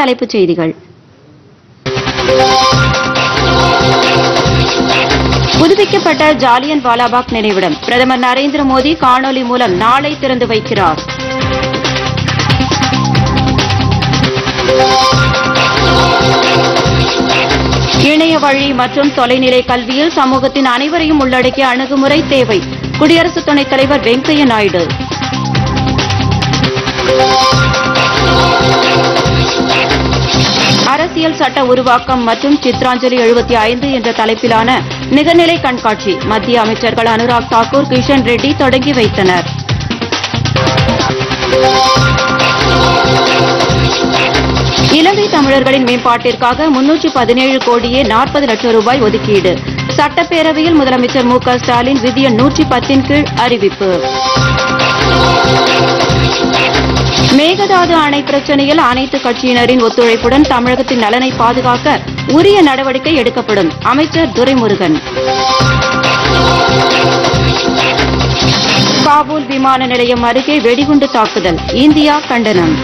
தலைப்புச் செய்திகள். புதுப்பிக்கப்பட்ட ஜாலியன் வாலாபாக் நினைவிடம் பிரதமர் நரேந்திர மோடி காணொலி மூலம் நாளை திறந்து வைக்கிறார். இணைய வழி மற்றும் தொலைநிலை கல்வியில் சமூகத்தின் அனைவரையும் உள்ளடக்கிய அணுகுமுறை தேவை. குடியரசு துணைத் தலைவர் வெங்கையா நாயுடு. அரசியல் சட்ட உருவாக்கம் மற்றும் சித்ராஞ்சலி எழுபத்தி ஐந்து என்ற தலைப்பிலான நிகர்நிலை கண்காட்சி மத்திய அமைச்சர்கள் அனுராக் தாக்கூர் கிஷன் ரெட்டி தொடங்கி வைத்தனர். இலங்கை தமிழர்களின் மேம்பாட்டிற்காக முன்னூற்றி பதினேழு கோடியே நாற்பது லட்சம் ரூபாய் ஒதுக்கீடு. சட்டப்பேரவையில் முதலமைச்சர் மு க ஸ்டாலின் விதிய நூற்றி பத்தின் கீழ் அறிவிப்பு. மேகதாது அணை பிரச்சனையில் அனைத்து கட்சியினரின் ஒத்துழைப்புடன் தமிழகத்தின் நலனை பாதுகாக்க உரிய நடவடிக்கை எடுக்கப்படும். அமைச்சர் துரைமுருகன். காபூல் விமான நிலையம் அருகே வெடிகுண்டு தாக்குதல். இந்தியா கண்டனம்.